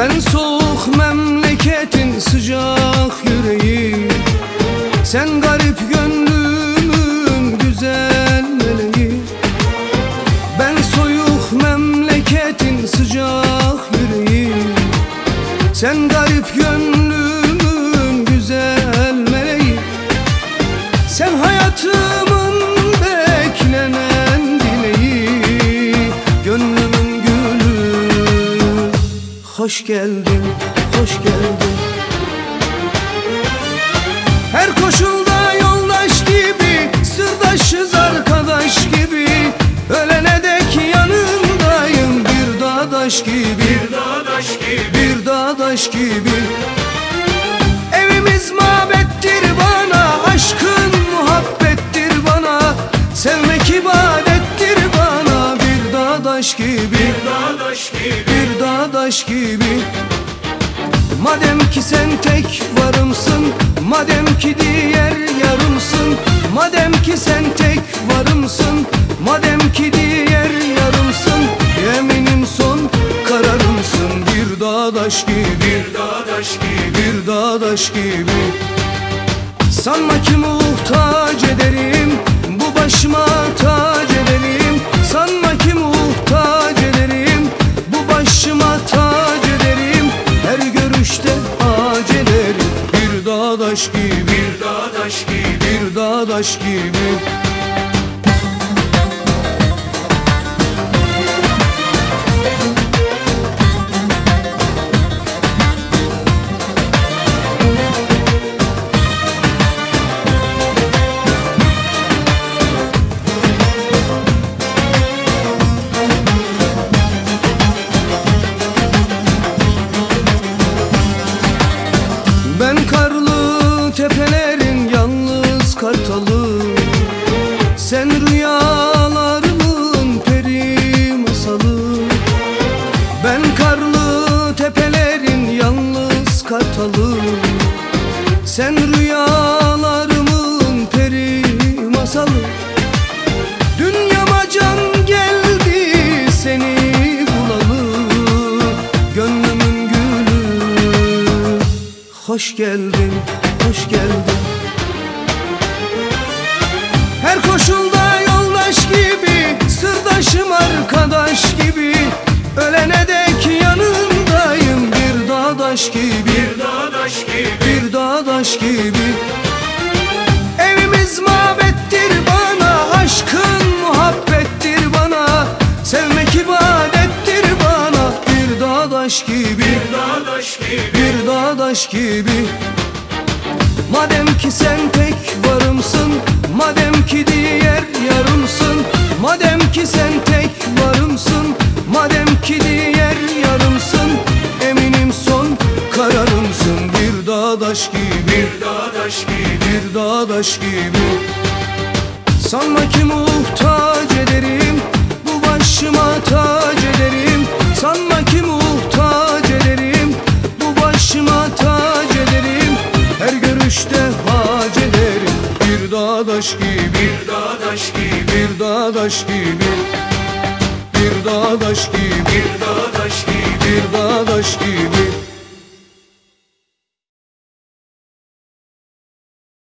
Ben soğuk Sen garip gönlümün güzel meleği. Sen hayatımın beklenen dileği. Gönlümün gülü. Hoş geldin, hoş geldin. Her koşulda Dağdaş gibi. Evimiz mabettir bana Aşkın muhabbettir bana. Sevmek ibadettir bana Bir dağdaş gibi. Bir dağdaş gibi. Bir dağdaş gibi. Madem ki sen tek varımsın Madem ki diğer yarımsın Madem ki sen tek varımsın Madem ki diğer yarımsın Yeminim son kararımsın. Bir dağdaş gibi bir dağdaş gibi. Sanma ki muhtaç ederim Bu başıma tac ederim. Sanma ki muhtaç ederim Bu başıma tac ederim. Her görüşte hac ederim. Bir dağdaş gibi Bir dağdaş gibi Bir dağdaş gibi kartalı Sen rüyalarımın peri masalı. Dünyama can geldi seni bulalı. Gönlümün gülü. Hoş geldin, hoş geldin Bir dağdaş gibi. Bir dağdaş gibi. Evimiz mabettir bana Aşkın muhabbettir bana. Sevmek ibadettir bana. Bir dağdaş gibi. Bir dağdaş gibi. Bir dağdaş gibi. Madem ki sen tek varımsın Madem ki diğer yarımsın Madem ki sen Bir dağdaş gibi bir dağdaş gibi. Sanma ki muhtaç ederim Bu başıma tac ederim. Sanma ki muhtaç ederim Bu başıma tac ederim. Her görüşte hac ederim. Bir dağdaş gibi Bir dağdaş gibi Bir dağdaş gibi. Bir dağdaş gibi Bir dağdaş gibi Bir dağdaş gibi